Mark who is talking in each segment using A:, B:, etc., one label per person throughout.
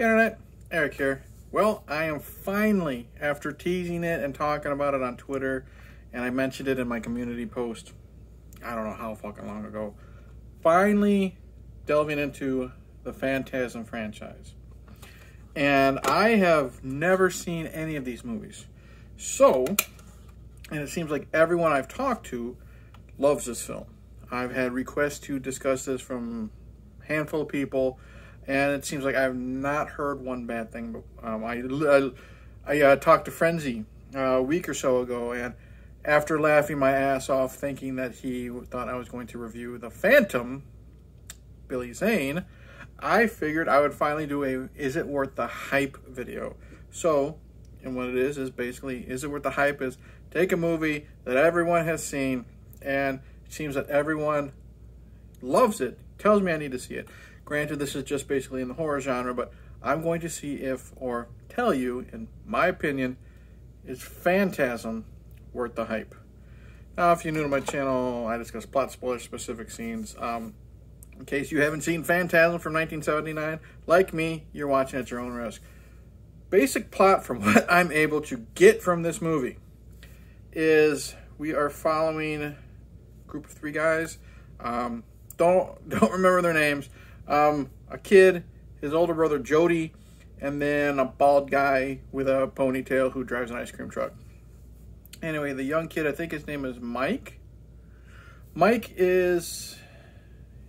A: Internet, Eric here. Well, I am finally, after teasing it and talking about it on Twitter, and I mentioned it in my community post, I don't know how fucking long ago, finally delving into the Phantasm franchise. And I have never seen any of these movies. So, and it seems like everyone I've talked to loves this film. I've had requests to discuss this from a handful of people and it seems like I've not heard one bad thing. But um, I I, I uh, talked to Frenzy uh, a week or so ago, and after laughing my ass off, thinking that he thought I was going to review the Phantom, Billy Zane, I figured I would finally do a "Is it worth the hype?" video. So, and what it is is basically, "Is it worth the hype?" Is take a movie that everyone has seen, and it seems that everyone loves it, tells me I need to see it. Granted, this is just basically in the horror genre, but I'm going to see if, or tell you, in my opinion, is Phantasm worth the hype? Now, if you're new to my channel, I discuss plot spoilers, specific scenes. Um, in case you haven't seen Phantasm from 1979, like me, you're watching at your own risk. Basic plot from what I'm able to get from this movie is we are following a group of three guys. Um, don't don't remember their names um, a kid, his older brother Jody, and then a bald guy with a ponytail who drives an ice cream truck. Anyway, the young kid, I think his name is Mike. Mike is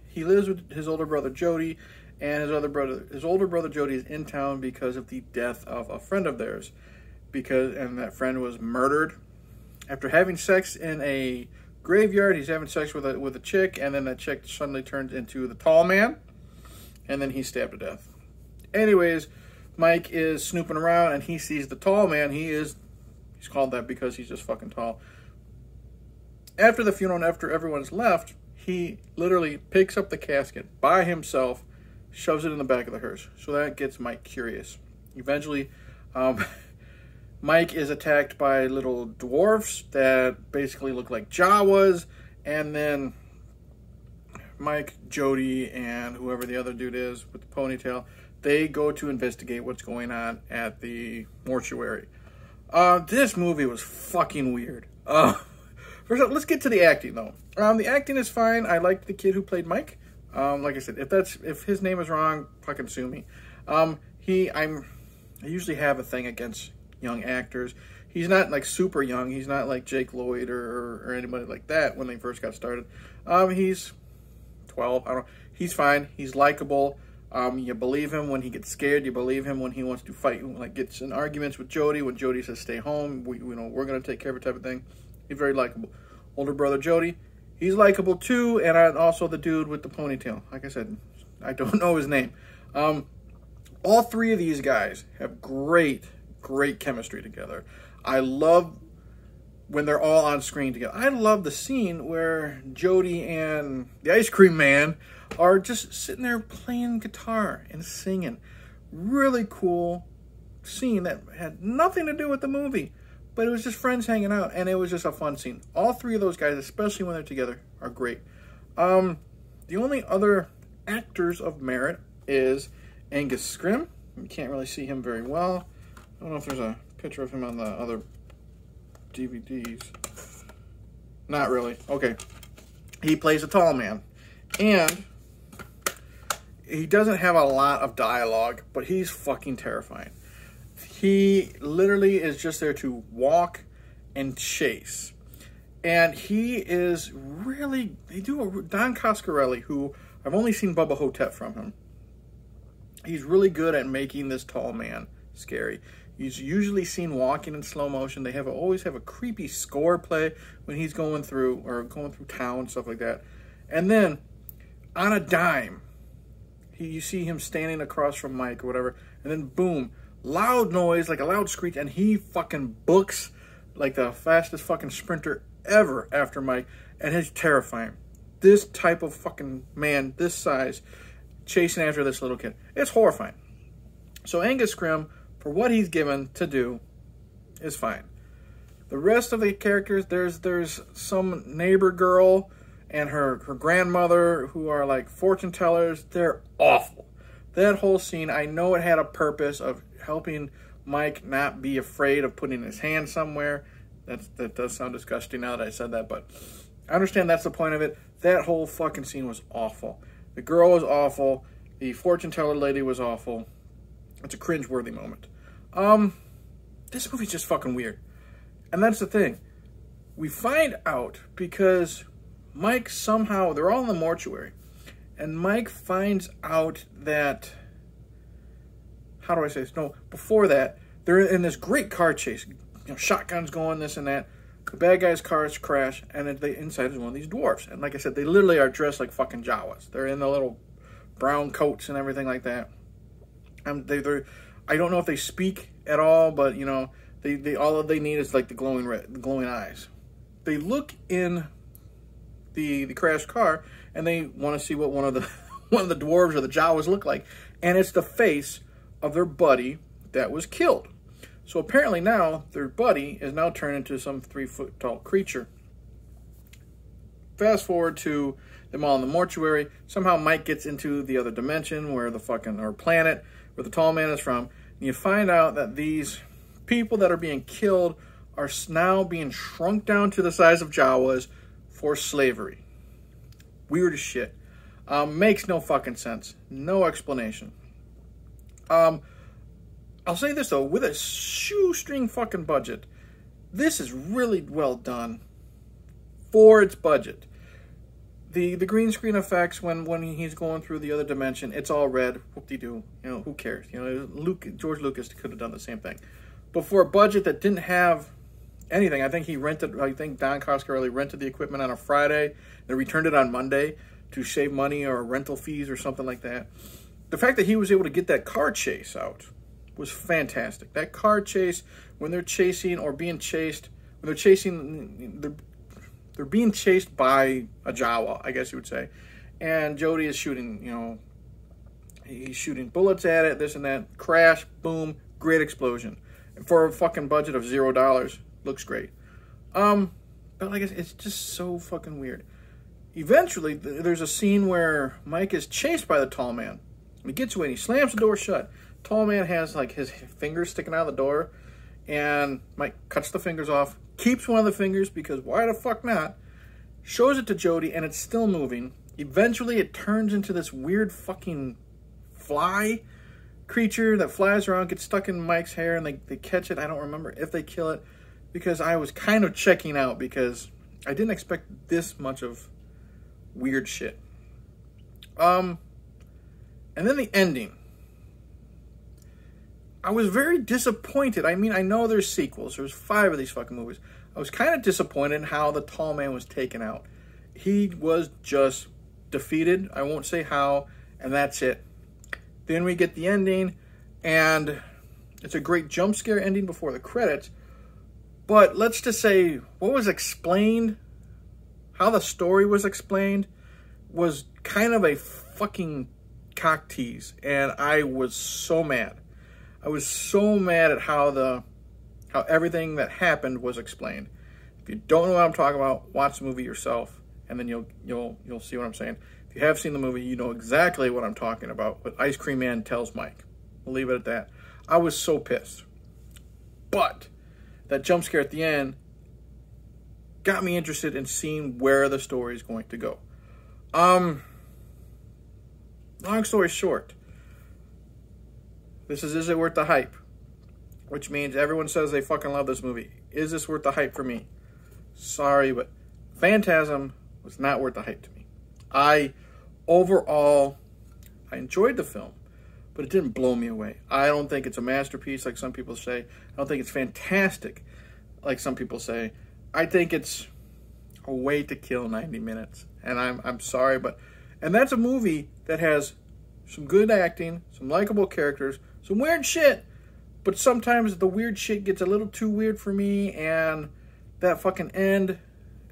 A: he lives with his older brother Jody, and his other brother, his older brother Jody, is in town because of the death of a friend of theirs, because and that friend was murdered after having sex in a graveyard. He's having sex with a with a chick, and then that chick suddenly turns into the tall man and then he's stabbed to death. Anyways, Mike is snooping around and he sees the tall man. He is, he's called that because he's just fucking tall. After the funeral and after everyone's left, he literally picks up the casket by himself, shoves it in the back of the hearse. So that gets Mike curious. Eventually, um, Mike is attacked by little dwarfs that basically look like Jawas, and then Mike, Jody, and whoever the other dude is with the ponytail, they go to investigate what's going on at the mortuary. Uh, this movie was fucking weird. Uh, first, all, let's get to the acting though. Um, the acting is fine. I liked the kid who played Mike. Um, like I said, if that's if his name is wrong, fucking sue me. Um, he, I'm, I usually have a thing against young actors. He's not like super young. He's not like Jake Lloyd or, or anybody like that when they first got started. Um, he's 12. I don't. He's fine. He's likable. Um, you believe him when he gets scared. You believe him when he wants to fight. Like gets in arguments with Jody. When Jody says stay home, we you know we're gonna take care of it type of thing. He's very likable. Older brother Jody, he's likable too. And I, also the dude with the ponytail. Like I said, I don't know his name. Um, all three of these guys have great, great chemistry together. I love when they're all on screen together. I love the scene where Jody and the ice cream man are just sitting there playing guitar and singing. Really cool scene that had nothing to do with the movie, but it was just friends hanging out, and it was just a fun scene. All three of those guys, especially when they're together, are great. Um, the only other actors of merit is Angus Scrimm. You can't really see him very well. I don't know if there's a picture of him on the other DVDs. Not really. Okay. He plays a tall man. And he doesn't have a lot of dialogue, but he's fucking terrifying. He literally is just there to walk and chase. And he is really, they do a, Don Coscarelli, who I've only seen Bubba Ho-Tep from him. He's really good at making this tall man scary. He's usually seen walking in slow motion. They have a, always have a creepy score play when he's going through or going through town stuff like that. And then on a dime, he, you see him standing across from Mike or whatever, and then boom, loud noise like a loud screech, and he fucking books like the fastest fucking sprinter ever after Mike, and it's terrifying. This type of fucking man, this size, chasing after this little kid, it's horrifying. So Angus Scrimm for what he's given to do is fine. The rest of the characters, there's there's some neighbor girl and her her grandmother who are like fortune tellers. They're awful. That whole scene, I know it had a purpose of helping Mike not be afraid of putting his hand somewhere. That's, that does sound disgusting now that I said that, but I understand that's the point of it. That whole fucking scene was awful. The girl was awful. The fortune teller lady was awful. It's a cringe-worthy moment. Um, this movie's just fucking weird. And that's the thing. We find out because Mike somehow, they're all in the mortuary. And Mike finds out that, how do I say this? No, before that, they're in this great car chase. You know, shotguns going, this and that. The bad guy's cars crash, and the inside is one of these dwarfs. And like I said, they literally are dressed like fucking Jawas. They're in the little brown coats and everything like that. And they, they're, I don't know if they speak at all, but you know, they, they all they need is like the glowing red, the glowing eyes. They look in the the crashed car and they want to see what one of the one of the dwarves or the Jawas look like, and it's the face of their buddy that was killed. So apparently now their buddy is now turned into some three foot tall creature. Fast forward to them all in the mortuary. Somehow Mike gets into the other dimension where the fucking or planet where the tall man is from. And you find out that these people that are being killed are now being shrunk down to the size of Jawas for slavery. Weird as shit. Um, makes no fucking sense. No explanation. Um, I'll say this though, with a shoestring fucking budget, this is really well done for its budget. The the green screen effects when when he's going through the other dimension, it's all red. Whoop de doo. You know who cares? You know Luke George Lucas could have done the same thing, but for a budget that didn't have anything, I think he rented. I think Don Coscarelli rented the equipment on a Friday, and returned it on Monday to save money or rental fees or something like that. The fact that he was able to get that car chase out was fantastic. That car chase, when they're chasing or being chased, when they're chasing, they're, they're being chased by a Jawa, I guess you would say. And Jody is shooting, you know, he's shooting bullets at it, this and that. Crash, boom, great explosion. And for a fucking budget of zero dollars, looks great. Um, but like I said, it's just so fucking weird. Eventually, there's a scene where Mike is chased by the tall man. He gets away and he slams the door shut. Tall man has like his fingers sticking out of the door, and Mike cuts the fingers off, keeps one of the fingers because why the fuck not? Shows it to Jody, and it's still moving. Eventually, it turns into this weird fucking fly creature that flies around, gets stuck in Mike's hair, and they, they catch it. I don't remember if they kill it because I was kind of checking out because I didn't expect this much of weird shit. Um, and then the ending. I was very disappointed. I mean, I know there's sequels. There's five of these fucking movies. I was kind of disappointed in how the tall man was taken out. He was just defeated. I won't say how, and that's it. Then we get the ending, and it's a great jump scare ending before the credits. But let's just say what was explained, how the story was explained, was kind of a fucking cock tease, and I was so mad. I was so mad at how the how everything that happened was explained. If you don't know what I'm talking about, watch the movie yourself, and then you'll you'll you'll see what I'm saying. If you have seen the movie, you know exactly what I'm talking about. What Ice Cream Man tells Mike. We'll leave it at that. I was so pissed, but that jump scare at the end got me interested in seeing where the story is going to go. Um, long story short, this is Is It Worth the Hype? Which means everyone says they fucking love this movie. Is this worth the hype for me? Sorry, but Phantasm was not worth the hype to me. I, overall, I enjoyed the film, but it didn't blow me away. I don't think it's a masterpiece like some people say. I don't think it's fantastic like some people say. I think it's a way to kill 90 minutes. And I'm, I'm sorry, but, and that's a movie that has some good acting, some likable characters, some weird shit. But sometimes the weird shit gets a little too weird for me, and that fucking end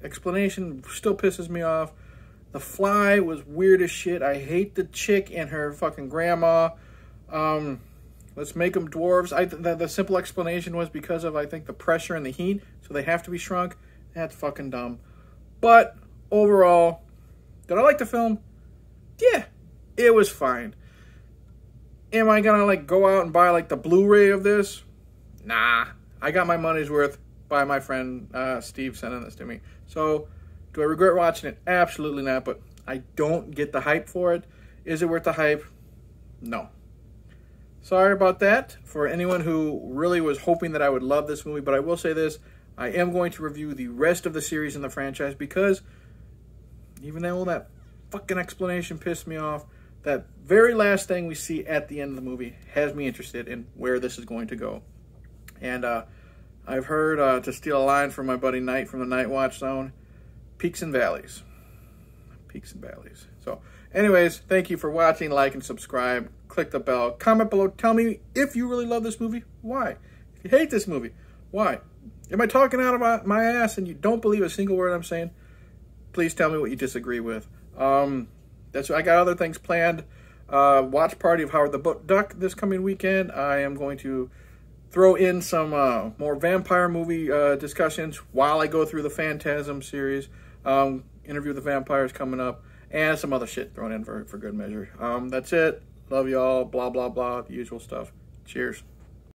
A: explanation still pisses me off. The Fly was weird as shit. I hate the chick and her fucking grandma. Um, let's make them dwarves. I the, the simple explanation was because of I think the pressure and the heat, so they have to be shrunk. That's fucking dumb. But overall, did I like the film? Yeah, it was fine am I gonna like go out and buy like the Blu-ray of this? Nah, I got my money's worth by my friend uh, Steve sending this to me. So, do I regret watching it? Absolutely not. But I don't get the hype for it. Is it worth the hype? No. Sorry about that for anyone who really was hoping that I would love this movie. But I will say this: I am going to review the rest of the series in the franchise because even though all that fucking explanation pissed me off, that very last thing we see at the end of the movie has me interested in where this is going to go. And uh, I've heard, uh, to steal a line from my buddy Knight from the Night Watch Zone, peaks and valleys. Peaks and valleys. So, anyways, thank you for watching. Like and subscribe. Click the bell. Comment below. Tell me if you really love this movie. Why? If you hate this movie, why? Am I talking out of my, my ass and you don't believe a single word I'm saying? Please tell me what you disagree with. Um, that's I got other things planned. Uh, watch party of Howard the Duck this coming weekend. I am going to throw in some uh, more vampire movie uh, discussions while I go through the Phantasm series. Um, interview the vampires coming up, and some other shit thrown in for, for good measure. Um, that's it. Love y'all. Blah, blah, blah. The usual stuff. Cheers.